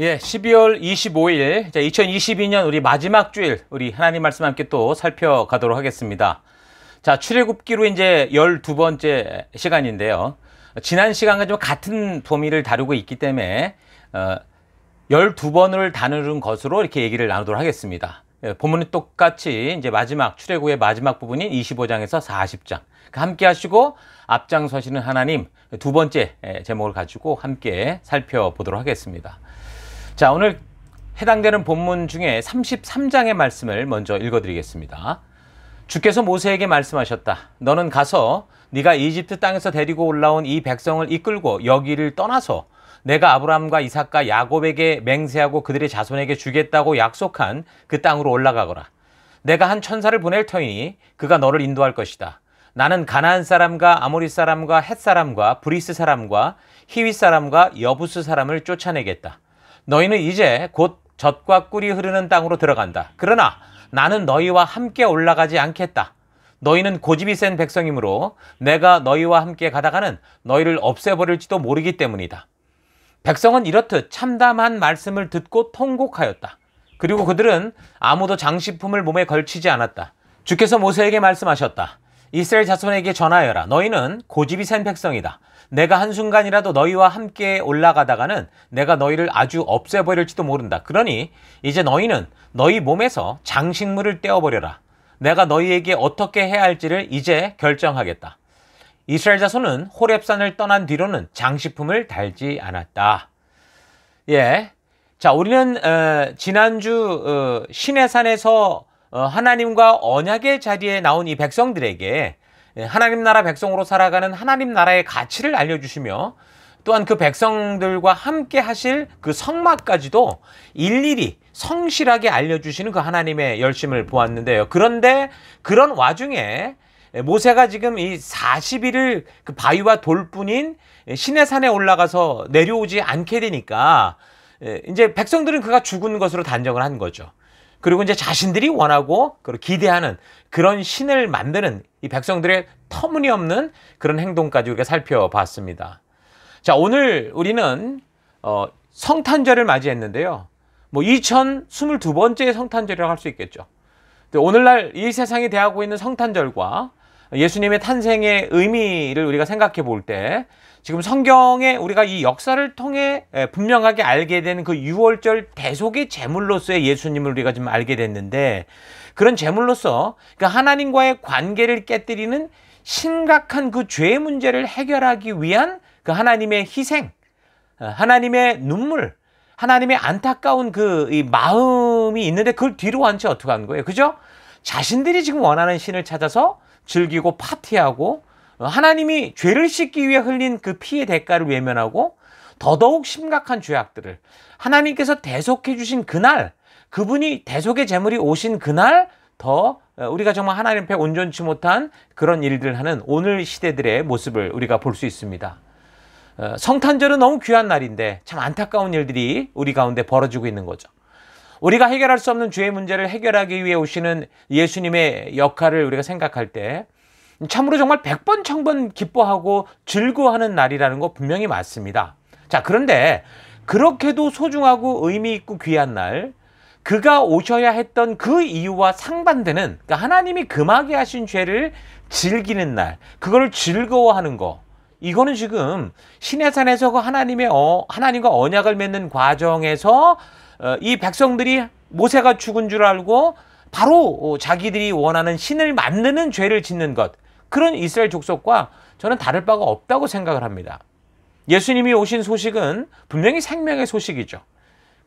예, 12월 25일, 2022년 우리 마지막 주일, 우리 하나님 말씀 함께 또 살펴가도록 하겠습니다. 자, 출애굽기로 이제 12번째 시간인데요. 지난 시간과 좀 같은 범위를 다루고 있기 때문에, 어, 12번을 다루는 것으로 이렇게 얘기를 나누도록 하겠습니다. 예, 본문은 똑같이 이제 마지막, 출애굽의 마지막 부분인 25장에서 40장. 함께 하시고 앞장서시는 하나님 두 번째 제목을 가지고 함께 살펴보도록 하겠습니다. 자, 오늘 해당되는 본문 중에 33장의 말씀을 먼저 읽어드리겠습니다. 주께서 모세에게 말씀하셨다. 너는 가서 네가 이집트 땅에서 데리고 올라온 이 백성을 이끌고 여기를 떠나서 내가 아브라함과 이삭과 야곱에게 맹세하고 그들의 자손에게 주겠다고 약속한 그 땅으로 올라가거라. 내가 한 천사를 보낼 터이니 그가 너를 인도할 것이다. 나는 가나안 사람과 아모리 사람과 헷 사람과 브리스 사람과 히윗 사람과 여부스 사람을 쫓아내겠다. 너희는 이제 곧 젖과 꿀이 흐르는 땅으로 들어간다. 그러나 나는 너희와 함께 올라가지 않겠다. 너희는 고집이 센 백성이므로 내가 너희와 함께 가다가는 너희를 없애버릴지도 모르기 때문이다. 백성은 이렇듯 참담한 말씀을 듣고 통곡하였다. 그리고 그들은 아무도 장식품을 몸에 걸치지 않았다. 주께서 모세에게 말씀하셨다. 이스라엘 자손에게 전하여라. 너희는 고집이 센 백성이다. 내가 한순간이라도 너희와 함께 올라가다가는 내가 너희를 아주 없애버릴지도 모른다. 그러니 이제 너희는 너희 몸에서 장식물을 떼어버려라. 내가 너희에게 어떻게 해야 할지를 이제 결정하겠다. 이스라엘 자손은 호랩산을 떠난 뒤로는 장식품을 달지 않았다. 예. 자, 우리는 어, 지난주 어, 시내산에서 어, 하나님과 언약의 자리에 나온 이 백성들에게 예, 하나님 나라 백성으로 살아가는 하나님 나라의 가치를 알려주시며 또한 그 백성들과 함께 하실 그 성막까지도 일일이 성실하게 알려주시는 그 하나님의 열심을 보았는데요. 그런데 그런 와중에 모세가 지금 이 40일을 그 바위와 돌뿐인 시내산에 올라가서 내려오지 않게 되니까 예, 이제 백성들은 그가 죽은 것으로 단정을 한 거죠. 그리고 이제 자신들이 원하고 그리고 기대하는 그런 신을 만드는 이 백성들의 터무니없는 그런 행동까지 우리가 살펴봤습니다. 자, 오늘 우리는 어, 성탄절을 맞이했는데요. 뭐 2022번째 성탄절이라고 할 수 있겠죠. 오늘날 이 세상이 대하고 있는 성탄절과 예수님의 탄생의 의미를 우리가 생각해 볼 때 지금 성경에 우리가 이 역사를 통해 분명하게 알게 되는 그 6월절 대속의 제물로서의 예수님을 우리가 지금 알게 됐는데 그런 제물로서 그 하나님과의 관계를 깨뜨리는 심각한 그죄 문제를 해결하기 위한 그 하나님의 희생, 어, 하나님의 눈물, 하나님의 안타까운 그 마음이 있는데 그걸 뒤로 한채 어떻게 한 거예요? 그죠? 자신들이 지금 원하는 신을 찾아서 즐기고 파티하고 하나님이 죄를 씻기 위해 흘린 그 피의 대가를 외면하고 더더욱 심각한 죄악들을 하나님께서 대속해 주신 그날 그분이 대속의 제물이 오신 그날 더 우리가 정말 하나님 앞에 온전치 못한 그런 일들을 하는 오늘 시대들의 모습을 우리가 볼 수 있습니다. 어, 성탄절은 너무 귀한 날인데 참 안타까운 일들이 우리 가운데 벌어지고 있는 거죠. 우리가 해결할 수 없는 죄의 문제를 해결하기 위해 오시는 예수님의 역할을 우리가 생각할 때 참으로 정말 백번 천번 기뻐하고 즐거워하는 날이라는 거 분명히 맞습니다. 자, 그런데 그렇게도 소중하고 의미 있고 귀한 날, 그가 오셔야 했던 그 이유와 상반되는 그러니까 하나님이 금하게 하신 죄를 즐기는 날, 그걸 즐거워하는 거. 이거는 지금 신의 산에서 그 하나님의 어, 하나님과 언약을 맺는 과정에서 어, 이 백성들이 모세가 죽은 줄 알고 바로 어, 자기들이 원하는 신을 만드는 죄를 짓는 것. 그런 이스라엘 족속과 저는 다를 바가 없다고 생각을 합니다. 예수님이 오신 소식은 분명히 생명의 소식이죠.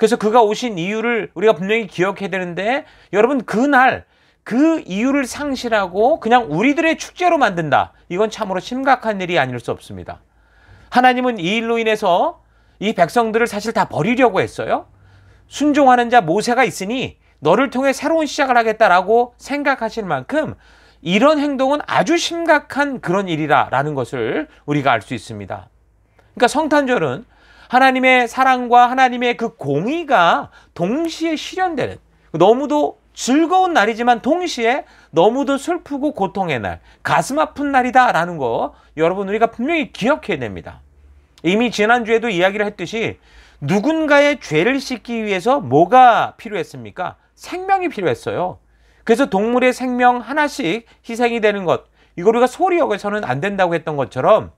그래서 그가 오신 이유를 우리가 분명히 기억해야 되는데 여러분 그날 그 이유를 상실하고 그냥 우리들의 축제로 만든다. 이건 참으로 심각한 일이 아닐 수 없습니다. 하나님은 이 일로 인해서 이 백성들을 사실 다 버리려고 했어요. 순종하는 자 모세가 있으니 너를 통해 새로운 시작을 하겠다라고 생각하실 만큼 이런 행동은 아주 심각한 그런 일이라라는 것을 우리가 알 수 있습니다. 그러니까 성탄절은 하나님의 사랑과 하나님의 그 공의가 동시에 실현되는 너무도 즐거운 날이지만 동시에 너무도 슬프고 고통의 날, 가슴 아픈 날이다 라는 거 여러분 우리가 분명히 기억해야 됩니다. 이미 지난주에도 이야기를 했듯이 누군가의 죄를 씻기 위해서 뭐가 필요했습니까? 생명이 필요했어요. 그래서 동물의 생명 하나씩 희생이 되는 것, 이걸 우리가 소리 여겨서는 안 된다고 했던 것처럼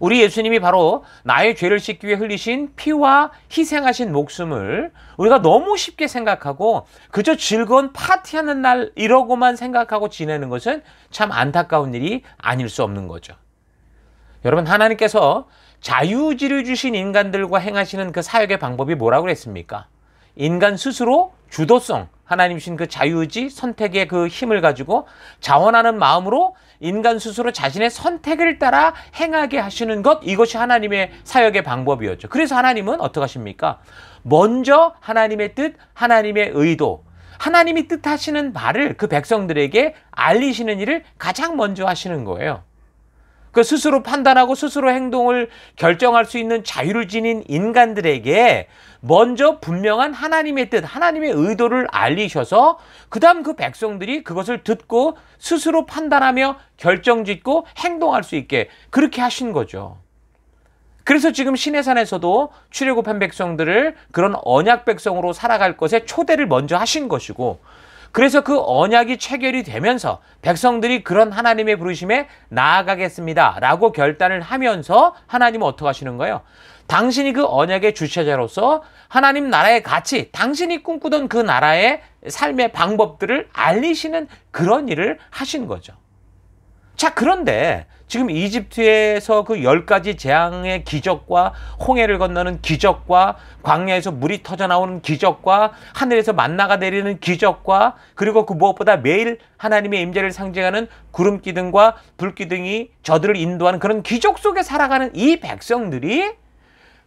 우리 예수님이 바로 나의 죄를 씻기 위해 흘리신 피와 희생하신 목숨을 우리가 너무 쉽게 생각하고 그저 즐거운 파티하는 날 이러고만 생각하고 지내는 것은 참 안타까운 일이 아닐 수 없는 거죠. 여러분 하나님께서 자유의지를 주신 인간들과 행하시는 그 사역의 방법이 뭐라고 그랬습니까? 인간 스스로 주도성, 하나님 주신 그 자유의지, 선택의 그 힘을 가지고 자원하는 마음으로 인간 스스로 자신의 선택을 따라 행하게 하시는 것, 이것이 하나님의 사역의 방법이었죠. 그래서 하나님은 어떻게 하십니까? 먼저 하나님의 뜻, 하나님의 의도, 하나님이 뜻하시는 말을 그 백성들에게 알리시는 일을 가장 먼저 하시는 거예요. 그 스스로 판단하고 스스로 행동을 결정할 수 있는 자유를 지닌 인간들에게 먼저 분명한 하나님의 뜻, 하나님의 의도를 알리셔서 그다음 그 백성들이 그것을 듣고 스스로 판단하며 결정짓고 행동할 수 있게 그렇게 하신 거죠. 그래서 지금 시내산에서도 출애굽한 백성들을 그런 언약 백성으로 살아갈 것에 초대를 먼저 하신 것이고 그래서 그 언약이 체결이 되면서 백성들이 그런 하나님의 부르심에 나아가겠습니다. 라고 결단을 하면서 하나님은 어떻게 하시는 거예요? 당신이 그 언약의 주체자로서 하나님 나라의 가치, 당신이 꿈꾸던 그 나라의 삶의 방법들을 알리시는 그런 일을 하신 거죠. 자, 그런데 지금 이집트에서 그 열 가지 재앙의 기적과 홍해를 건너는 기적과 광야에서 물이 터져 나오는 기적과 하늘에서 만나가 내리는 기적과 그리고 그 무엇보다 매일 하나님의 임재를 상징하는 구름 기둥과 불 기둥이 저들을 인도하는 그런 기적 속에 살아가는 이 백성들이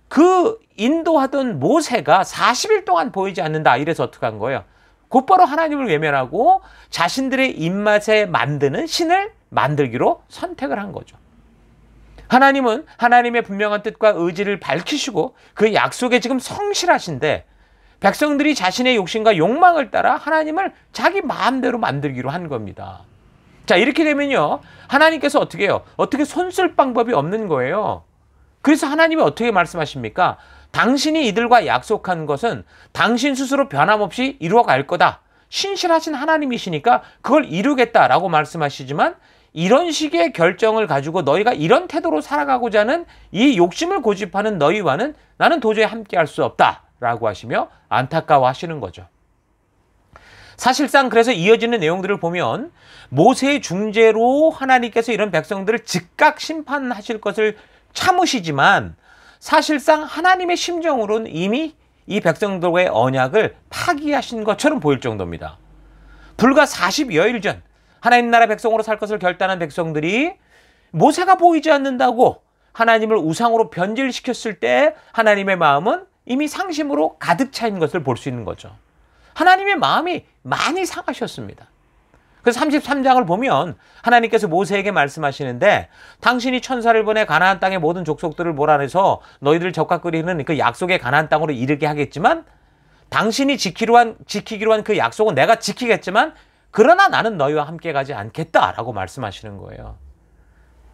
그 인도하던 모세가 40일 동안 보이지 않는다. 이래서 어떻게 한 거예요? 곧바로 하나님을 외면하고 자신들의 입맛에 만드는 신을 만들기로 선택을 한 거죠. 하나님은 하나님의 분명한 뜻과 의지를 밝히시고 그 약속에 지금 성실하신데 백성들이 자신의 욕심과 욕망을 따라 하나님을 자기 마음대로 만들기로 한 겁니다. 자, 이렇게 되면요. 하나님께서 어떻게 해요? 어떻게 손 쓸 방법이 없는 거예요. 그래서 하나님이 어떻게 말씀하십니까? 당신이 이들과 약속한 것은 당신 스스로 변함없이 이루어갈 거다. 신실하신 하나님이시니까 그걸 이루겠다라고 말씀하시지만 이런 식의 결정을 가지고 너희가 이런 태도로 살아가고자 하는 이 욕심을 고집하는 너희와는 나는 도저히 함께 할 수 없다. 라고 하시며 안타까워 하시는 거죠. 사실상 그래서 이어지는 내용들을 보면 모세의 중재로 하나님께서 이런 백성들을 즉각 심판하실 것을 참으시지만 사실상 하나님의 심정으로는 이미 이 백성들과의 언약을 파기하신 것처럼 보일 정도입니다. 불과 40여일 전 하나님 나라 백성으로 살 것을 결단한 백성들이 모세가 보이지 않는다고 하나님을 우상으로 변질시켰을 때 하나님의 마음은 이미 상심으로 가득 차인 것을 볼 수 있는 거죠. 하나님의 마음이 많이 상하셨습니다. 그래서 33장을 보면 하나님께서 모세에게 말씀하시는데 당신이 천사를 보내 가나안 땅의 모든 족속들을 몰아내서 너희들 적각거리는 그 약속의 가나안 땅으로 이르게 하겠지만 당신이 지키기로 한 지키기로 한 그 약속은 내가 지키겠지만 그러나 나는 너희와 함께 가지 않겠다라고 말씀하시는 거예요.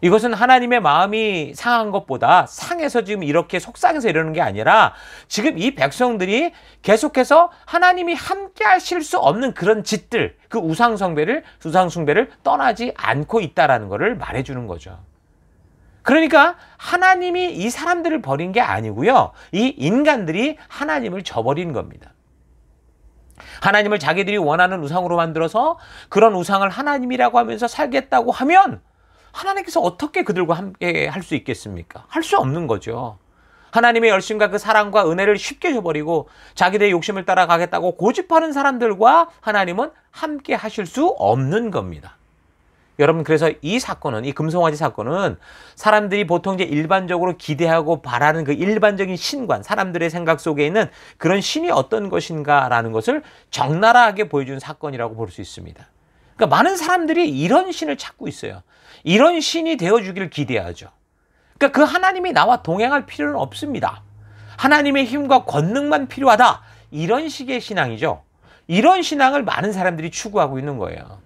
이것은 하나님의 마음이 상한 것보다 상해서 지금 이렇게 속상해서 이러는 게 아니라 지금 이 백성들이 계속해서 하나님이 함께 하실 수 없는 그런 짓들, 그 우상 숭배를, 우상 숭배를 떠나지 않고 있다라는 것을 말해 주는 거죠. 그러니까 하나님이 이 사람들을 버린 게 아니고요. 이 인간들이 하나님을 저버린 겁니다. 하나님을 자기들이 원하는 우상으로 만들어서 그런 우상을 하나님이라고 하면서 살겠다고 하면 하나님께서 어떻게 그들과 함께 할 수 있겠습니까? 할 수 없는 거죠. 하나님의 열심과 그 사랑과 은혜를 쉽게 줘버리고 자기들의 욕심을 따라가겠다고 고집하는 사람들과 하나님은 함께 하실 수 없는 겁니다. 여러분 그래서 이 사건은 이 금송아지 사건은 사람들이 보통 이제 일반적으로 기대하고 바라는 그 일반적인 신관 사람들의 생각 속에 있는 그런 신이 어떤 것인가라는 것을 적나라하게 보여준 사건이라고 볼 수 있습니다. 그러니까 많은 사람들이 이런 신을 찾고 있어요. 이런 신이 되어주기를 기대하죠. 그러니까 그 하나님이 나와 동행할 필요는 없습니다. 하나님의 힘과 권능만 필요하다. 이런 식의 신앙이죠. 이런 신앙을 많은 사람들이 추구하고 있는 거예요.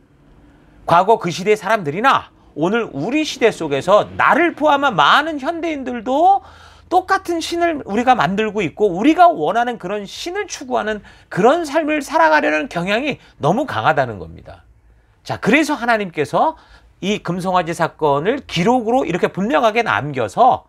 과거 그 시대 사람들이나 오늘 우리 시대 속에서 나를 포함한 많은 현대인들도 똑같은 신을 우리가 만들고 있고 우리가 원하는 그런 신을 추구하는 그런 삶을 살아가려는 경향이 너무 강하다는 겁니다. 자, 그래서 하나님께서 이 금송아지 사건을 기록으로 이렇게 분명하게 남겨서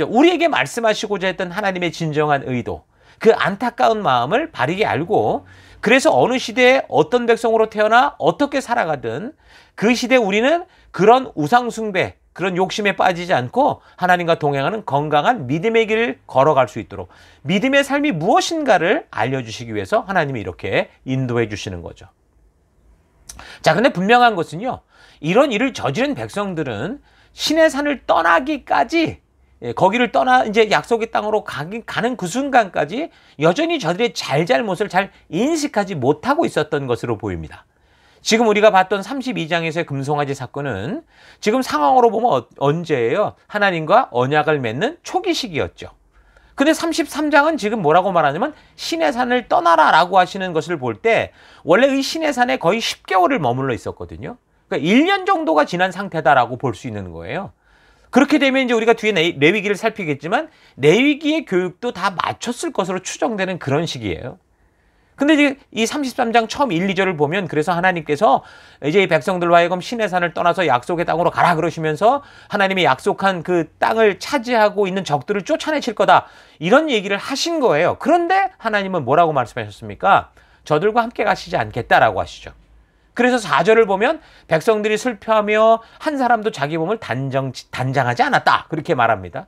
우리에게 말씀하시고자 했던 하나님의 진정한 의도, 그 안타까운 마음을 바르게 알고 그래서 어느 시대에 어떤 백성으로 태어나 어떻게 살아가든 그 시대에 우리는 그런 우상숭배, 그런 욕심에 빠지지 않고 하나님과 동행하는 건강한 믿음의 길을 걸어갈 수 있도록 믿음의 삶이 무엇인가를 알려주시기 위해서 하나님이 이렇게 인도해 주시는 거죠. 자, 근데 분명한 것은요. 이런 일을 저지른 백성들은 신의 산을 떠나기까지 예, 거기를 떠나 이제 약속의 땅으로 가기, 가는 그 순간까지 여전히 저들의 잘잘못을 잘 인식하지 못하고 있었던 것으로 보입니다. 지금 우리가 봤던 32장에서의 금송아지 사건은 지금 상황으로 보면 어, 언제예요? 하나님과 언약을 맺는 초기 시기였죠. 근데 33장은 지금 뭐라고 말하냐면 신의 산을 떠나라 라고 하시는 것을 볼 때 원래 이 신의 산에 거의 10개월을 머물러 있었거든요. 그러니까 1년 정도가 지난 상태다라고 볼 수 있는 거예요. 그렇게 되면 이제 우리가 뒤에 레위기를 살피겠지만 레위기의 교육도 다 맞췄을 것으로 추정되는 그런 시기예요. 근데 이제 이 33장 처음 1, 2절을 보면 그래서 하나님께서 이제 이 백성들로 하여금 신의 산을 떠나서 약속의 땅으로 가라 그러시면서 하나님이 약속한 그 땅을 차지하고 있는 적들을 쫓아내실 거다. 이런 얘기를 하신 거예요. 그런데 하나님은 뭐라고 말씀하셨습니까? 저들과 함께 가시지 않겠다라고 하시죠. 그래서 4절을 보면 백성들이 슬퍼하며 한 사람도 자기 몸을 단정, 단장하지 않았다. 그렇게 말합니다.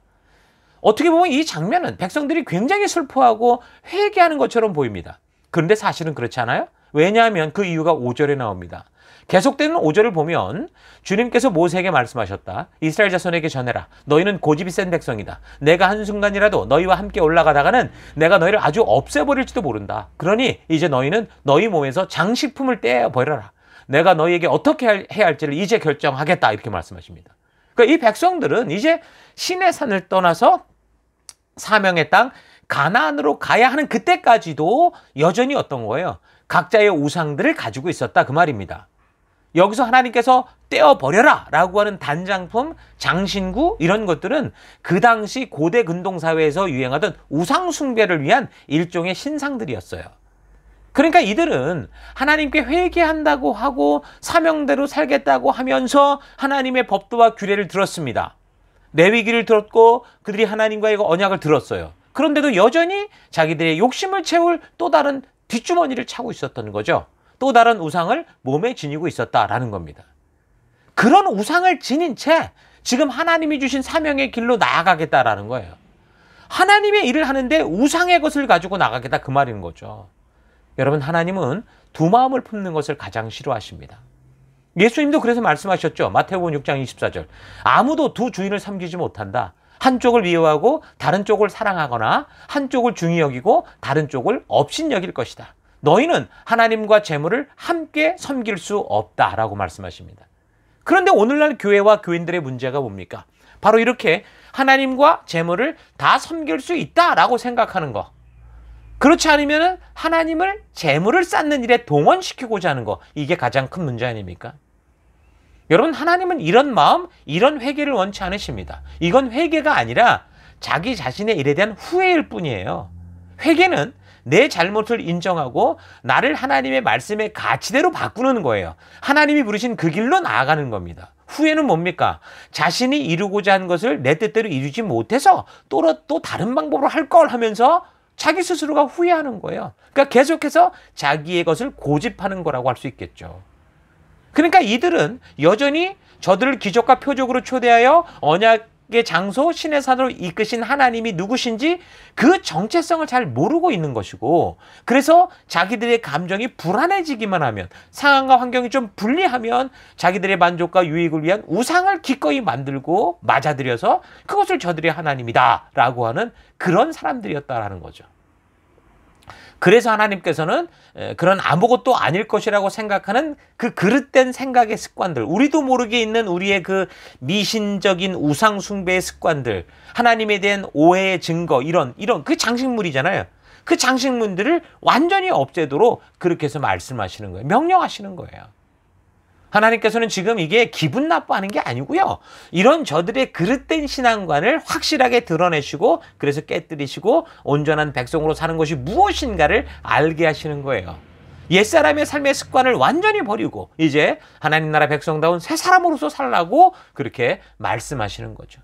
어떻게 보면 이 장면은 백성들이 굉장히 슬퍼하고 회개하는 것처럼 보입니다. 그런데 사실은 그렇지 않아요? 왜냐하면 그 이유가 5절에 나옵니다. 계속되는 5절을 보면 주님께서 모세에게 말씀하셨다. 이스라엘 자손에게 전해라. 너희는 고집이 센 백성이다. 내가 한순간이라도 너희와 함께 올라가다가는 내가 너희를 아주 없애버릴지도 모른다. 그러니 이제 너희는 너희 몸에서 장식품을 떼어버려라. 내가 너희에게 어떻게 해야 할지를 이제 결정하겠다. 이렇게 말씀하십니다. 그러니까 이 백성들은 이제 신의 산을 떠나서 사명의 땅 가나안으로 가야 하는 그때까지도 여전히 어떤 거예요? 각자의 우상들을 가지고 있었다 그 말입니다. 여기서 하나님께서 떼어버려라 라고 하는 단장품, 장신구 이런 것들은 그 당시 고대 근동사회에서 유행하던 우상숭배를 위한 일종의 신상들이었어요. 그러니까 이들은 하나님께 회개한다고 하고 사명대로 살겠다고 하면서 하나님의 법도와 규례를 들었습니다. 내위기를 들었고 그들이 하나님과의 언약을 들었어요. 그런데도 여전히 자기들의 욕심을 채울 또 다른 뒷주머니를 차고 있었던 거죠. 또 다른 우상을 몸에 지니고 있었다라는 겁니다. 그런 우상을 지닌 채 지금 하나님이 주신 사명의 길로 나아가겠다라는 거예요. 하나님의 일을 하는데 우상의 것을 가지고 나가겠다 그 말인 거죠. 여러분 하나님은 두 마음을 품는 것을 가장 싫어하십니다. 예수님도 그래서 말씀하셨죠. 마태복음 6장 24절. 아무도 두 주인을 섬기지 못한다. 한쪽을 미워하고 다른 쪽을 사랑하거나 한쪽을 중히 여기고 다른 쪽을 업신 여길 것이다. 너희는 하나님과 재물을 함께 섬길 수 없다라고 말씀하십니다. 그런데 오늘날 교회와 교인들의 문제가 뭡니까? 바로 이렇게 하나님과 재물을 다 섬길 수 있다라고 생각하는 거. 그렇지 않으면 하나님을 재물을 쌓는 일에 동원시키고자 하는 거. 이게 가장 큰 문제 아닙니까? 여러분 하나님은 이런 마음, 이런 회개를 원치 않으십니다. 이건 회개가 아니라 자기 자신의 일에 대한 후회일 뿐이에요. 회개는 내 잘못을 인정하고 나를 하나님의 말씀의 가치대로 바꾸는 거예요. 하나님이 부르신 그 길로 나아가는 겁니다. 후회는 뭡니까? 자신이 이루고자 한 것을 내 뜻대로 이루지 못해서 또, 또 다른 방법으로 할 걸 하면서 자기 스스로가 후회하는 거예요. 그러니까 계속해서 자기의 것을 고집하는 거라고 할 수 있겠죠. 그러니까 이들은 여전히 저들을 기적과 표적으로 초대하여 언약의 장소 신의 산으로 이끄신 하나님이 누구신지 그 정체성을 잘 모르고 있는 것이고 그래서 자기들의 감정이 불안해지기만 하면 상황과 환경이 좀 불리하면 자기들의 만족과 유익을 위한 우상을 기꺼이 만들고 맞아들여서 그것을 저들의 하나님이다라고 하는 그런 사람들이었다라는 거죠. 그래서 하나님께서는 그런 아무것도 아닐 것이라고 생각하는 그 그릇된 생각의 습관들, 우리도 모르게 있는 우리의 그 미신적인 우상 숭배의 습관들, 하나님에 대한 오해의 증거 이런 이런 그 장식물이잖아요. 그 장식물들을 완전히 없애도록 그렇게 해서 말씀하시는 거예요. 명령하시는 거예요. 하나님께서는 지금 이게 기분 나빠하는 게 아니고요. 이런 저들의 그릇된 신앙관을 확실하게 드러내시고 그래서 깨뜨리시고 온전한 백성으로 사는 것이 무엇인가를 알게 하시는 거예요. 옛사람의 삶의 습관을 완전히 버리고 이제 하나님 나라 백성다운 새 사람으로서 살라고 그렇게 말씀하시는 거죠.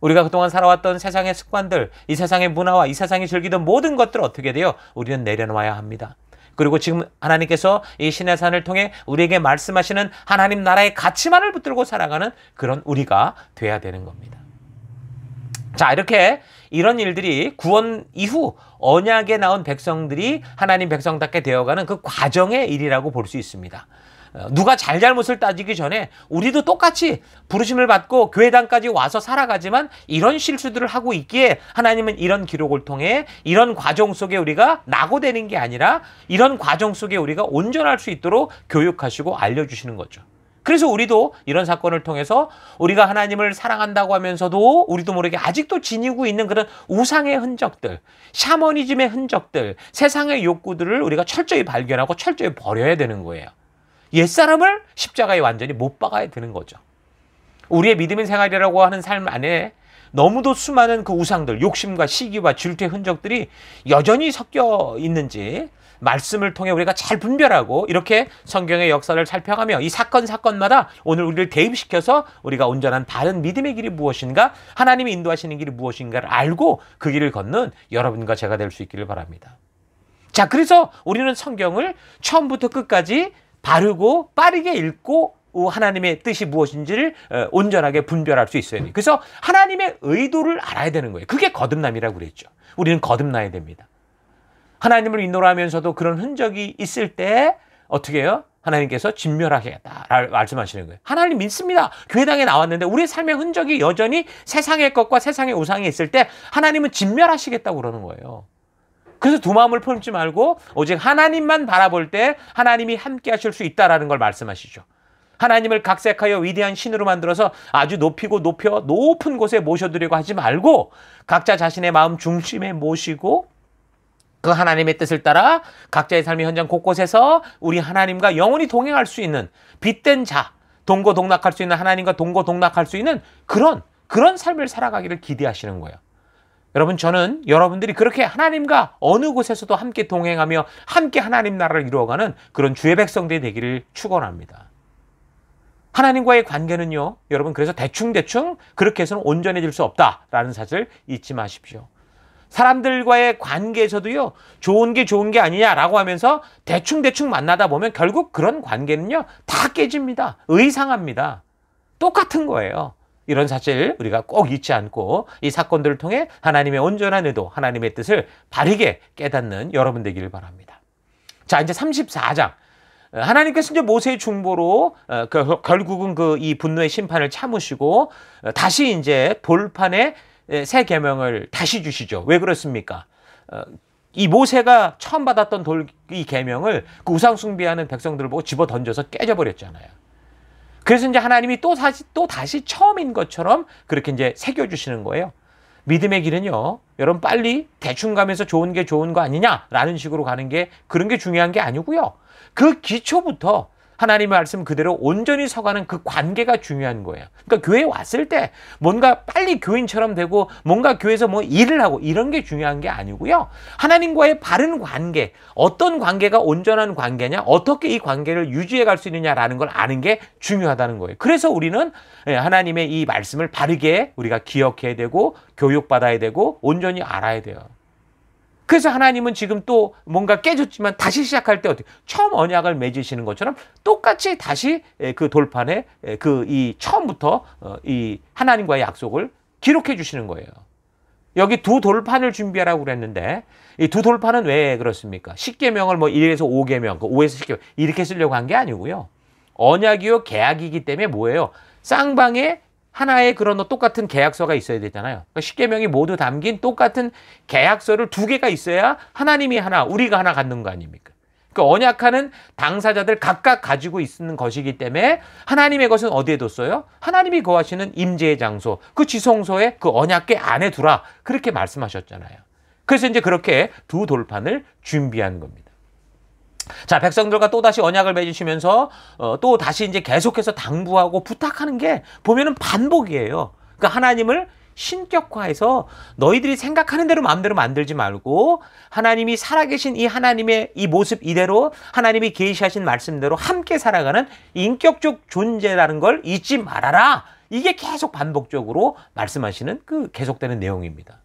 우리가 그동안 살아왔던 세상의 습관들, 이 세상의 문화와 이 세상이 즐기던 모든 것들 어떻게 돼요? 우리는 내려놓아야 합니다. 그리고 지금 하나님께서 이 신의 산을 통해 우리에게 말씀하시는 하나님 나라의 가치만을 붙들고 살아가는 그런 우리가 돼야 되는 겁니다. 자, 이렇게 이런 일들이 구원 이후 언약에 나온 백성들이 하나님 백성답게 되어가는 그 과정의 일이라고 볼 수 있습니다. 어, 누가 잘잘못을 따지기 전에 우리도 똑같이 부르심을 받고 교회당까지 와서 살아가지만 이런 실수들을 하고 있기에 하나님은 이런 기록을 통해 이런 과정 속에 우리가 낙오되는 게 아니라 이런 과정 속에 우리가 온전할 수 있도록 교육하시고 알려주시는 거죠. 그래서 우리도 이런 사건을 통해서 우리가 하나님을 사랑한다고 하면서도 우리도 모르게 아직도 지니고 있는 그런 우상의 흔적들, 샤머니즘의 흔적들, 세상의 욕구들을 우리가 철저히 발견하고 철저히 버려야 되는 거예요. 옛사람을 십자가에 완전히 못 박아야 되는 거죠. 우리의 믿음의 생활이라고 하는 삶 안에 너무도 수많은 그 우상들, 욕심과 시기와 질투의 흔적들이 여전히 섞여 있는지 말씀을 통해 우리가 잘 분별하고 이렇게 성경의 역사를 살펴가며 이 사건 사건마다 오늘 우리를 대입시켜서 우리가 온전한 바른 믿음의 길이 무엇인가 하나님이 인도하시는 길이 무엇인가를 알고 그 길을 걷는 여러분과 제가 될 수 있기를 바랍니다. 자, 그래서 우리는 성경을 처음부터 끝까지 바르고 빠르게 읽고 하나님의 뜻이 무엇인지를 어, 온전하게 분별할 수 있어야 돼요. 그래서 하나님의 의도를 알아야 되는 거예요. 그게 거듭남이라고 그랬죠. 우리는 거듭나야 됩니다. 하나님을 인도하면서도 그런 흔적이 있을 때 어떻게 해요? 하나님께서 진멸하겠다 말씀하시는 거예요. 하나님 믿습니다. 교회당에 나왔는데 우리의 삶의 흔적이 여전히 세상의 것과 세상의 우상이 있을 때 하나님은 진멸하시겠다고 그러는 거예요. 그래서 두 마음을 품지 말고 오직 하나님만 바라볼 때 하나님이 함께 하실 수 있다라는 걸 말씀하시죠. 하나님을 각색하여 위대한 신으로 만들어서 아주 높이고 높여 높은 곳에 모셔드리고 하지 말고 각자 자신의 마음 중심에 모시고 그 하나님의 뜻을 따라 각자의 삶의 현장 곳곳에서 우리 하나님과 영원히 동행할 수 있는 빛된 자, 동고동락할 수 있는 하나님과 동고동락할 수 있는 그런 그런 삶을 살아가기를 기대하시는 거예요. 여러분 저는 여러분들이 그렇게 하나님과 어느 곳에서도 함께 동행하며 함께 하나님 나라를 이루어가는 그런 주의 백성들이 되기를 축원합니다. 하나님과의 관계는요. 여러분 그래서 대충대충 그렇게 해서는 온전해질 수 없다라는 사실 잊지 마십시오. 사람들과의 관계에서도요. 좋은 게 좋은 게 아니냐라고 하면서 대충대충 만나다 보면 결국 그런 관계는요. 다 깨집니다. 의상합니다. 똑같은 거예요. 이런 사실 우리가 꼭 잊지 않고 이 사건들을 통해 하나님의 온전한 의도, 하나님의 뜻을 바르게 깨닫는 여러분 되기를 바랍니다. 자, 이제 34장. 하나님께서 이제 모세의 중보로 어, 그, 결국은 그 이 분노의 심판을 참으시고 어, 다시 이제 돌판에 새 계명을 다시 주시죠. 왜 그렇습니까? 어, 이 모세가 처음 받았던 돌 이 계명을 그 우상 숭배하는 백성들을 보고 집어 던져서 깨져 버렸잖아요. 그래서 이제 하나님이 또 다시 또 다시 처음인 것처럼 그렇게 이제 새겨 주시는 거예요. 믿음의 길은요. 여러분 빨리 대충 가면서 좋은 게 좋은 거 아니냐라는 식으로 가는 게 그런 게 중요한 게 아니고요. 그 기초부터 하나님의 말씀 그대로 온전히 서가는 그 관계가 중요한 거예요. 그러니까 교회에 왔을 때 뭔가 빨리 교인처럼 되고 뭔가 교회에서 뭐 일을 하고 이런 게 중요한 게 아니고요. 하나님과의 바른 관계, 어떤 관계가 온전한 관계냐, 어떻게 이 관계를 유지해 갈 수 있느냐라는 걸 아는 게 중요하다는 거예요. 그래서 우리는 예, 하나님의 이 말씀을 바르게 우리가 기억해야 되고 교육받아야 되고 온전히 알아야 돼요. 그래서 하나님은 지금 또 뭔가 깨졌지만 다시 시작할 때 어떻게 처음 언약을 맺으시는 것처럼 똑같이 다시 그 돌판에 그 이 처음부터 어, 이 하나님과의 약속을 기록해 주시는 거예요. 여기 두 돌판을 준비하라고 그랬는데 이 두 돌판은 왜 그렇습니까? 10계명을 뭐 1에서 5계명, 5에서 10계명 이렇게 쓰려고 한 게 아니고요. 언약이요 계약이기 때문에 뭐예요? 쌍방에 하나의 그런 똑같은 계약서가 있어야 되잖아요. 그러니까 십계명이 모두 담긴 똑같은 계약서를 두 개가 있어야 하나님이 하나, 우리가 하나 갖는 거 아닙니까? 그러니까 언약하는 당사자들 각각 가지고 있는 것이기 때문에 하나님의 것은 어디에 뒀어요? 하나님이 거하시는 임재의 장소, 그 지성소에 그 언약계 안에 두라. 그렇게 말씀하셨잖아요. 그래서 이제 그렇게 두 돌판을 준비한 겁니다. 자, 백성들과 또다시 언약을 맺으시면서 어, 또 다시 이제 계속해서 당부하고 부탁하는 게 보면은 반복이에요. 그러니까 하나님을 신격화해서 너희들이 생각하는 대로 마음대로 만들지 말고 하나님이 살아계신 이 하나님의 이 모습 이대로 하나님이 계시하신 말씀대로 함께 살아가는 인격적 존재라는 걸 잊지 말아라. 이게 계속 반복적으로 말씀하시는 그 계속되는 내용입니다.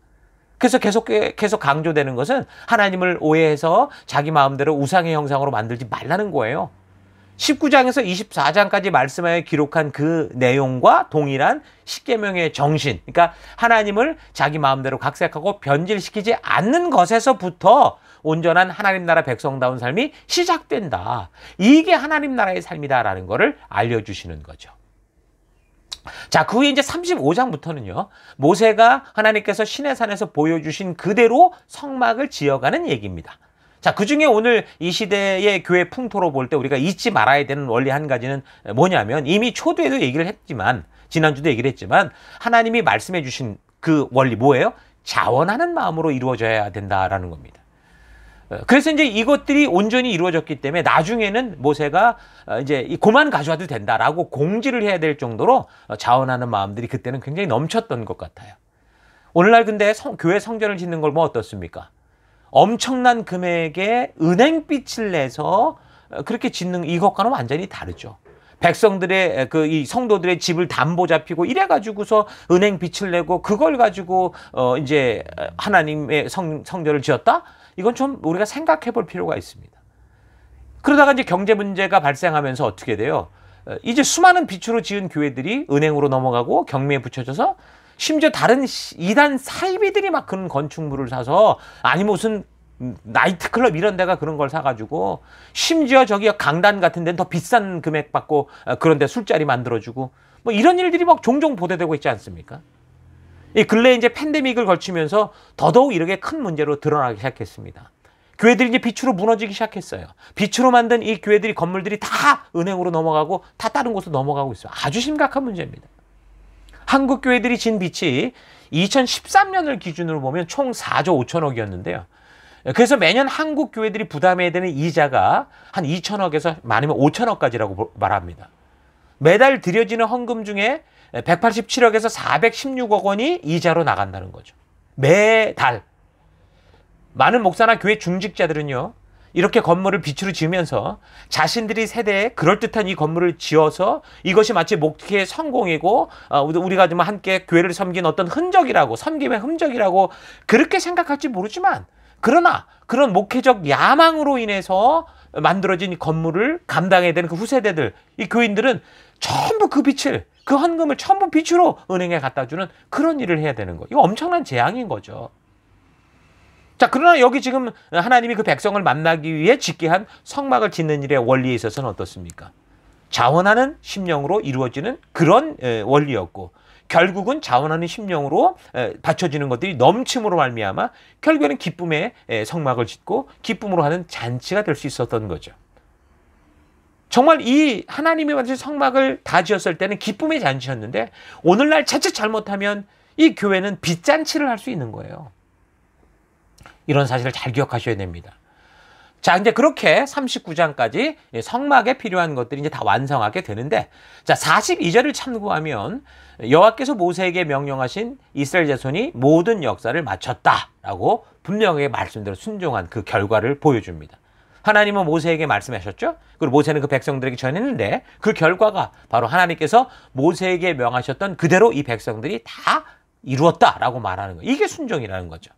그래서 계속 계속 강조되는 것은 하나님을 오해해서 자기 마음대로 우상의 형상으로 만들지 말라는 거예요. 19장에서 24장까지 말씀하여 기록한 그 내용과 동일한 십계명의 정신, 그러니까 하나님을 자기 마음대로 각색하고 변질시키지 않는 것에서부터 온전한 하나님 나라 백성다운 삶이 시작된다. 이게 하나님 나라의 삶이다라는 것을 알려주시는 거죠. 자, 그 후에 이제 35장부터는요, 모세가 하나님께서 시내산에서 보여주신 그대로 성막을 지어가는 얘기입니다. 자, 그 중에 오늘 이 시대의 교회 풍토로 볼 때 우리가 잊지 말아야 되는 원리 한 가지는 뭐냐면 이미 초두에도 얘기를 했지만, 지난주도 얘기를 했지만, 하나님이 말씀해 주신 그 원리 뭐예요? 자원하는 마음으로 이루어져야 된다라는 겁니다. 어, 그래서 이제 이것들이 온전히 이루어졌기 때문에 나중에는 모세가 어, 이제 고만 가져와도 된다라고 공지를 해야 될 정도로 어, 자원하는 마음들이 그때는 굉장히 넘쳤던 것 같아요. 오늘날 근데 성, 교회 성전을 짓는 걸 뭐 어떻습니까? 엄청난 금액의 은행빚을 내서 그렇게 짓는 이것과는 완전히 다르죠. 백성들의 그 이 성도들의 집을 담보 잡히고 이래 가지고서 은행 빚을 내고 그걸 가지고 어 이제 하나님의 성 성전을 지었다? 이건 좀 우리가 생각해 볼 필요가 있습니다. 그러다가 이제 경제 문제가 발생하면서 어떻게 돼요? 어, 이제 수많은 빚으로 지은 교회들이 은행으로 넘어가고 경매에 붙여져서 심지어 다른 이단 사이비들이 막 그런 건축물을 사서 아니 무슨 나이트클럽 이런 데가 그런 걸 사가지고 심지어 저기 강단 같은 데는 더 비싼 금액 받고 어, 그런 데 술자리 만들어주고 뭐 이런 일들이 막 종종 보도되고 있지 않습니까? 이 근래 이제 팬데믹을 걸치면서 더더욱 이렇게 큰 문제로 드러나기 시작했습니다. 교회들이 이제 빛으로 무너지기 시작했어요. 빛으로 만든 이 교회들이 건물들이 다 은행으로 넘어가고 다 다른 곳으로 넘어가고 있어요. 아주 심각한 문제입니다. 한국 교회들이 진 빚이 2013년을 기준으로 보면 총 4조 5천억이었는데요. 그래서 매년 한국 교회들이 부담해야 되는 이자가 한 2천억에서 많으면 5천억까지라고 말합니다. 매달 들여지는 헌금 중에 187억에서 416억 원이 이자로 나간다는 거죠. 매달. 많은 목사나 교회 중직자들은요, 이렇게 건물을 빛으로 지으면서 자신들이 세대에 그럴듯한 이 건물을 지어서 이것이 마치 목회의 성공이고 어, 우리가 좀 함께 교회를 섬긴 어떤 흔적이라고 섬김의 흔적이라고 그렇게 생각할지 모르지만 그러나 그런 목회적 야망으로 인해서 만들어진 건물을 감당해야 되는 그 후세대들 이 교인들은 전부 그 빛을 그 헌금을 전부 빛으로 은행에 갖다 주는 그런 일을 해야 되는 거. 이거 엄청난 재앙인 거죠. 자, 그러나 여기 지금 하나님이 그 백성을 만나기 위해 짓게 한 성막을 짓는 일의 원리에 있어서는 어떻습니까? 자원하는 심령으로 이루어지는 그런 원리였고 결국은 자원하는 심령으로 받쳐지는 것들이 넘침으로 말미암아 결국에는 기쁨의 성막을 짓고 기쁨으로 하는 잔치가 될 수 있었던 거죠. 정말 이 하나님이 만드신 성막을 다 지었을 때는 기쁨의 잔치였는데 오늘날 자칫 잘못하면 이 교회는 빚잔치를 할 수 있는 거예요. 이런 사실을 잘 기억하셔야 됩니다. 자, 이제 그렇게 39장까지 성막에 필요한 것들이 이제 다 완성하게 되는데, 자, 42절을 참고하면 여호와께서 모세에게 명령하신 이스라엘 자손이 모든 역사를 마쳤다라고 분명하게 말씀대로 순종한 그 결과를 보여줍니다. 하나님은 모세에게 말씀하셨죠. 그리고 모세는 그 백성들에게 전했는데 그 결과가 바로 하나님께서 모세에게 명하셨던 그대로 이 백성들이 다 이루었다라고 말하는 거예요. 이게 순종이라는 거죠.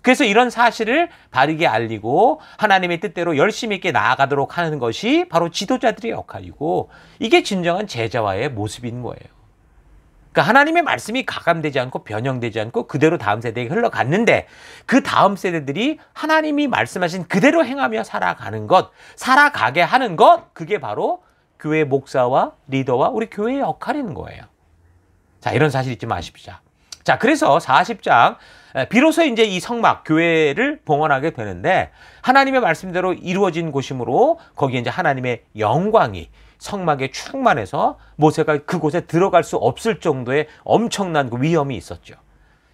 그래서 이런 사실을 바르게 알리고 하나님의 뜻대로 열심히 있게 나아가도록 하는 것이 바로 지도자들의 역할이고 이게 진정한 제자와의 모습인 거예요. 그러니까 하나님의 말씀이 가감되지 않고 변형되지 않고 그대로 다음 세대에 흘러갔는데 그 다음 세대들이 하나님이 말씀하신 그대로 행하며 살아가는 것, 살아가게 하는 것, 그게 바로 교회 목사와 리더와 우리 교회의 역할인 거예요. 자, 이런 사실 잊지 마십시오. 자, 그래서 40장 비로소 이제 이 성막 교회를 봉헌하게 되는데 하나님의 말씀대로 이루어진 곳이므로 거기에 이제 하나님의 영광이 성막에 충만해서 모세가 그곳에 들어갈 수 없을 정도의 엄청난 그 위험이 있었죠.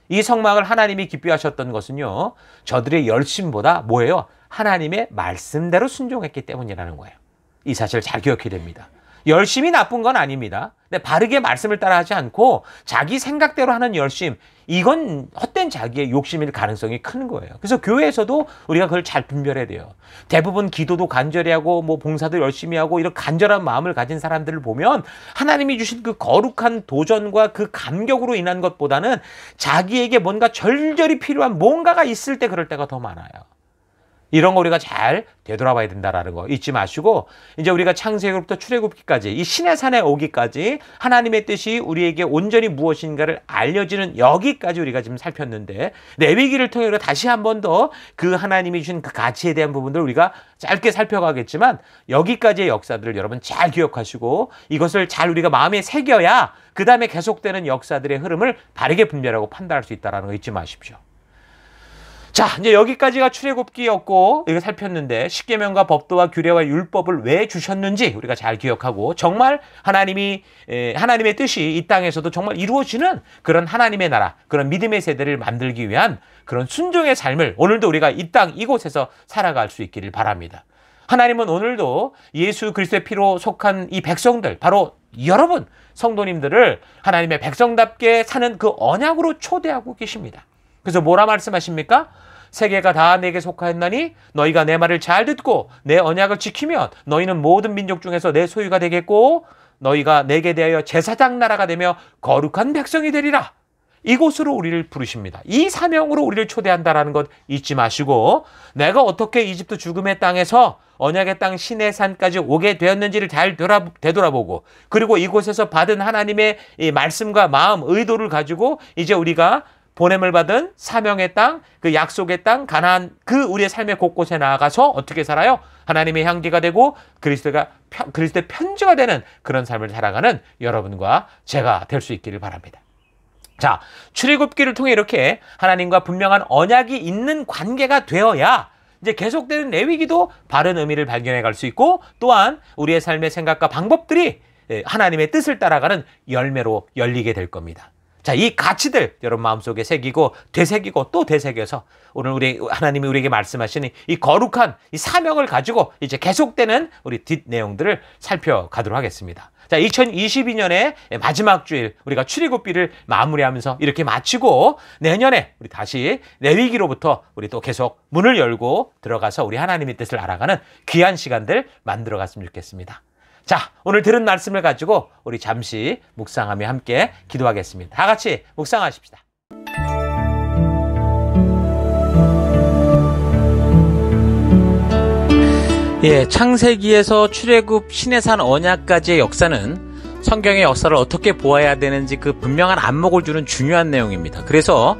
이 성막을 하나님이 기뻐하셨던 것은요, 저들의 열심보다 뭐예요? 하나님의 말씀대로 순종했기 때문이라는 거예요. 이 사실을 잘 기억해야 됩니다. 열심이 나쁜 건 아닙니다. 근데 바르게 말씀을 따라 하지 않고 자기 생각대로 하는 열심, 이건 헛된 자기의 욕심일 가능성이 큰 거예요. 그래서 교회에서도 우리가 그걸 잘 분별해야 돼요. 대부분 기도도 간절히 하고 뭐 봉사도 열심히 하고 이런 간절한 마음을 가진 사람들을 보면 하나님이 주신 그 거룩한 도전과 그 감격으로 인한 것보다는 자기에게 뭔가 절절히 필요한 뭔가가 있을 때 그럴 때가 더 많아요. 이런 거 우리가 잘 되돌아봐야 된다라는 거 잊지 마시고 이제 우리가 창세기로부터 출애굽기까지 이 신의 산에 오기까지 하나님의 뜻이 우리에게 온전히 무엇인가를 알려지는 여기까지 우리가 지금 살폈는데 레위기를 통해 서 다시 한 번 더 그 하나님이 주신 그 가치에 대한 부분들을 우리가 짧게 살펴가겠지만 여기까지의 역사들을 여러분 잘 기억하시고 이것을 잘 우리가 마음에 새겨야 그 다음에 계속되는 역사들의 흐름을 바르게 분별하고 판단할 수 있다는 거 잊지 마십시오. 자, 이제 여기까지가 출애굽기였고 이거 살폈는데 십계명과 법도와 규례와 율법을 왜 주셨는지 우리가 잘 기억하고 정말 하나님이 에, 하나님의 뜻이 이 땅에서도 정말 이루어지는 그런 하나님의 나라, 그런 믿음의 세대를 만들기 위한 그런 순종의 삶을 오늘도 우리가 이 땅 이곳에서 살아갈 수 있기를 바랍니다. 하나님은 오늘도 예수 그리스도의 피로 속한 이 백성들 바로 여러분 성도님들을 하나님의 백성답게 사는 그 언약으로 초대하고 계십니다. 그래서 뭐라 말씀하십니까? 세계가 다 내게 속하였나니 너희가 내 말을 잘 듣고 내 언약을 지키면 너희는 모든 민족 중에서 내 소유가 되겠고 너희가 내게 대하여 제사장 나라가 되며 거룩한 백성이 되리라. 이곳으로 우리를 부르십니다. 이 사명으로 우리를 초대한다라는 것 잊지 마시고 내가 어떻게 이집트 죽음의 땅에서 언약의 땅 신의 산까지 오게 되었는지를 잘 되돌아 보고 그리고 이곳에서 받은 하나님의 말씀과 마음, 의도를 가지고 이제 우리가 보냄을 받은 사명의 땅, 그 약속의 땅, 가나안 그 우리의 삶의 곳곳에 나아가서 어떻게 살아요? 하나님의 향기가 되고 그리스도가 그리스도의 편지가 되는 그런 삶을 살아가는 여러분과 제가 될 수 있기를 바랍니다. 자, 출애굽기를 통해 이렇게 하나님과 분명한 언약이 있는 관계가 되어야 이제 계속되는 레위기도 바른 의미를 발견해 갈 수 있고 또한 우리의 삶의 생각과 방법들이 하나님의 뜻을 따라가는 열매로 열리게 될 겁니다. 자, 이 가치들 여러분 마음속에 새기고 되새기고 또 되새겨서 오늘 우리 하나님이 우리에게 말씀하시는 이 거룩한 이 사명을 가지고 이제 계속되는 우리 뒷 내용들을 살펴가도록 하겠습니다. 자, 2022년의 마지막 주일 우리가 출애굽비를 마무리하면서 이렇게 마치고 내년에 우리 다시 내위기로부터 우리 또 계속 문을 열고 들어가서 우리 하나님의 뜻을 알아가는 귀한 시간들 만들어 갔으면 좋겠습니다. 자, 오늘 들은 말씀을 가지고 우리 잠시 묵상하며 함께 기도하겠습니다. 다 같이 묵상하십시다. 예, 창세기에서 출애굽 신해산 언약까지의 역사는 성경의 역사를 어떻게 보아야 되는지 그 분명한 안목을 주는 중요한 내용입니다. 그래서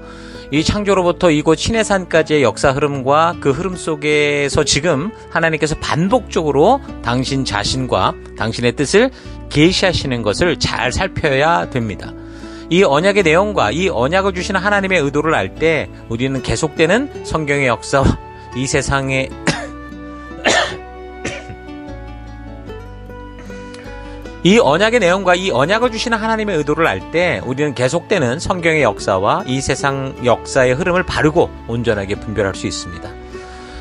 이 창조로부터 이곳 신해산까지의 역사 흐름과 그 흐름 속에서 지금 하나님께서 반복적으로 당신 자신과 당신의 뜻을 계시하시는 것을 잘 살펴야 됩니다. 이 언약의 내용과 이 언약을 주시는 하나님의 의도를 알 때 우리는 계속되는 성경의 역사와 이 세상의 이 언약의 내용과 이 언약을 주시는 하나님의 의도를 알 때 우리는 계속되는 성경의 역사와 이 세상 역사의 흐름을 바르고 온전하게 분별할 수 있습니다.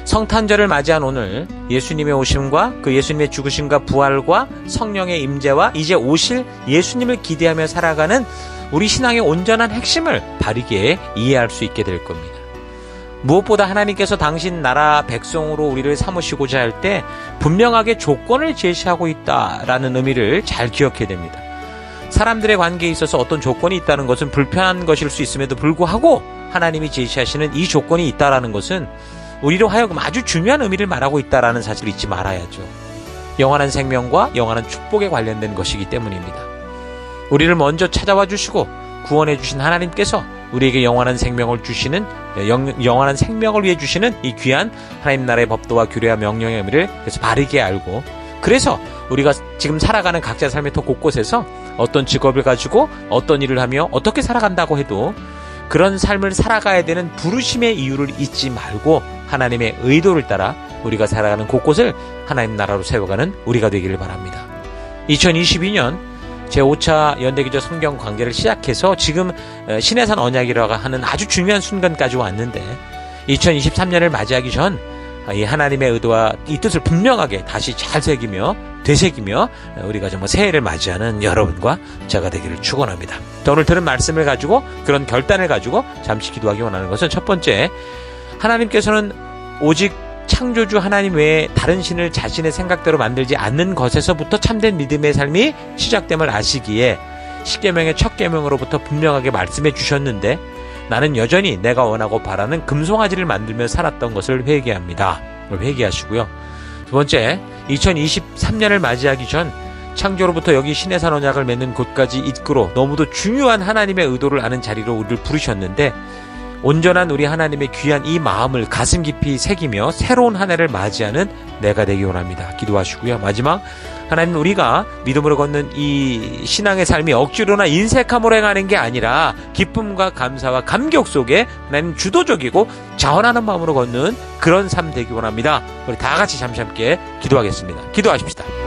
성탄절을 맞이한 오늘 예수님의 오심과 그 예수님의 죽으심과 부활과 성령의 임재와 이제 오실 예수님을 기대하며 살아가는 우리 신앙의 온전한 핵심을 바르게 이해할 수 있게 될 겁니다. 무엇보다 하나님께서 당신 나라 백성으로 우리를 삼으시고자 할 때 분명하게 조건을 제시하고 있다라는 의미를 잘 기억해야 됩니다. 사람들의 관계에 있어서 어떤 조건이 있다는 것은 불편한 것일 수 있음에도 불구하고 하나님이 제시하시는 이 조건이 있다라는 것은 우리로 하여금 아주 중요한 의미를 말하고 있다라는 사실을 잊지 말아야죠. 영원한 생명과 영원한 축복에 관련된 것이기 때문입니다. 우리를 먼저 찾아와 주시고 구원해 주신 하나님께서 우리에게 영원한 생명을 주시는 영, 영원한 생명을 위해 주시는 이 귀한 하나님 나라의 법도와 규례와 명령의 의미를 그래서 바르게 알고 그래서 우리가 지금 살아가는 각자 삶의 터 곳곳에서 어떤 직업을 가지고 어떤 일을 하며 어떻게 살아간다고 해도 그런 삶을 살아가야 되는 부르심의 이유를 잊지 말고 하나님의 의도를 따라 우리가 살아가는 곳곳을 하나님 나라로 세워가는 우리가 되기를 바랍니다. 2022년 제5차 연대기조 성경 관계를 시작해서 지금 어, 신해산 언약이라고 하는 아주 중요한 순간까지 왔는데 2023년을 맞이하기 전 이 하나님의 의도와 이 뜻을 분명하게 다시 잘 새기며 되새기며 우리가 정말 새해를 맞이하는 여러분과 제가 되기를 축원합니다. 오늘 들은 말씀을 가지고 그런 결단을 가지고 잠시 기도하기 원하는 것은 첫 번째 하나님께서는 오직 창조주 하나님 외에 다른 신을 자신의 생각대로 만들지 않는 것에서부터 참된 믿음의 삶이 시작됨을 아시기에 십계명의 첫 계명으로부터 분명하게 말씀해 주셨는데 나는 여전히 내가 원하고 바라는 금송아지를 만들며 살았던 것을 회개합니다. 회개하시고요. 두 번째, 2023년을 맞이하기 전 창조로부터 여기 신의 산 언약을 맺는 곳까지 이끌어 너무도 중요한 하나님의 의도를 아는 자리로 우리를 부르셨는데 온전한 우리 하나님의 귀한 이 마음을 가슴 깊이 새기며 새로운 한 해를 맞이하는 내가 되기 원합니다. 기도하시고요. 마지막 하나님 우리가 믿음으로 걷는 이 신앙의 삶이 억지로나 인색함으로 행하는 게 아니라 기쁨과 감사와 감격 속에 하나님 주도적이고 자원하는 마음으로 걷는 그런 삶 되기 원합니다. 우리 다 같이 잠시 함께 기도하겠습니다. 기도하십시다.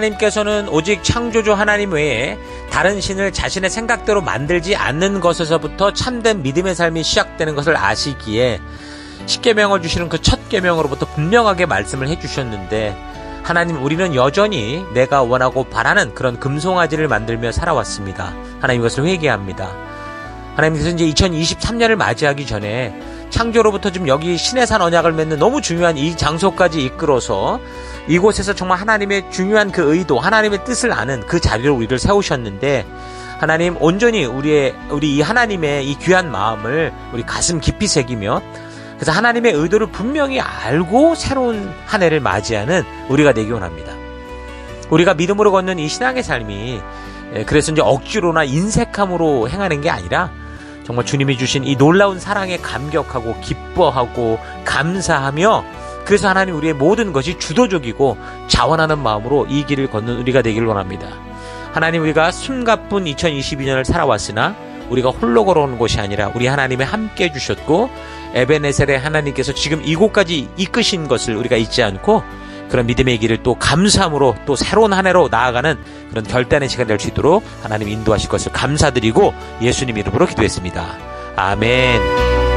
하나님, 하나님께서는 오직 창조주 하나님 외에 다른 신을 자신의 생각대로 만들지 않는 것에서부터 참된 믿음의 삶이 시작되는 것을 아시기에 십계명을 주시는 그 첫 계명으로부터 분명하게 말씀을 해주셨는데 하나님 우리는 여전히 내가 원하고 바라는 그런 금송아지를 만들며 살아왔습니다. 하나님 이것을 회개합니다. 하나님께서 이제 2023년을 맞이하기 전에 창조로부터 좀 여기 신의 산 언약을 맺는 너무 중요한 이 장소까지 이끌어서 이곳에서 정말 하나님의 중요한 그 의도, 하나님의 뜻을 아는 그 자리로 우리를 세우셨는데 하나님 온전히 우리의 우리 이 하나님의 이 귀한 마음을 우리 가슴 깊이 새기며 그래서 하나님의 의도를 분명히 알고 새로운 한 해를 맞이하는 우리가 되기 원합니다. 우리가 믿음으로 걷는 이 신앙의 삶이 그래서 이제 억지로나 인색함으로 행하는 게 아니라 정말 주님이 주신 이 놀라운 사랑에 감격하고 기뻐하고 감사하며 그래서 하나님 우리의 모든 것이 주도적이고 자원하는 마음으로 이 길을 걷는 우리가 되기를 원합니다. 하나님 우리가 숨가쁜 2022년을 살아왔으나 우리가 홀로 걸어오는 것이 아니라 우리 하나님의 함께 해주셨고 에베네셀의 하나님께서 지금 이곳까지 이끄신 것을 우리가 잊지 않고 그런 믿음의 길을 또 감사함으로 또 새로운 한 해로 나아가는 그런 결단의 시간 될 수 있도록 하나님 인도하실 것을 감사드리고 예수님 이름으로 기도했습니다. 아멘.